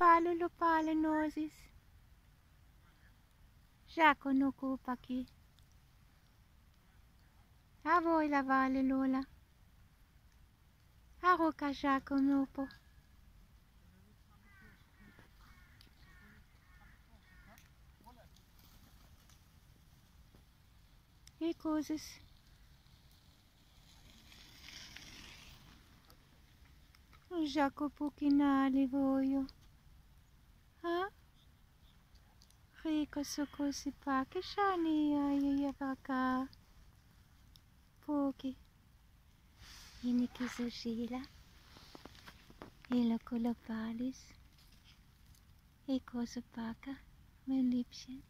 palo lo palo nozes. Jaco no culpa aqui. A voi la vale lola. A roca jaco no po. E coisas. Jacopo Chinali voglio. Ah? Rico sukusi pakishani ayayavaka. Pogi. Yinikisushila. Ilakulapalis. Ikosupaka. Melipshin.